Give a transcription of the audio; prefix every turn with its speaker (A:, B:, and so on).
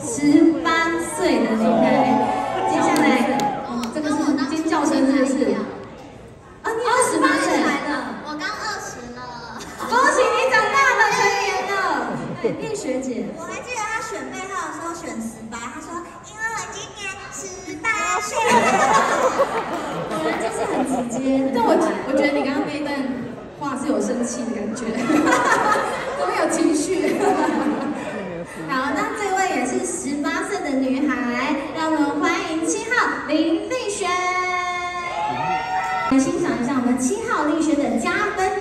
A: 十八岁的女孩。接下来，这个是尖叫声，是不是？啊，你二十八岁来的，
B: 我刚二十了。
A: 恭喜你长大了，成年了。对，叶学姐，
B: 我还记得她选背号的时候选十八，她说因为我今年十八岁。
A: 果然就是很直接。但我我觉得你刚刚那一段话是有生气的感觉，女孩，让我们欢迎七号林丽雪。来欣赏一下我们七号丽雪的加分。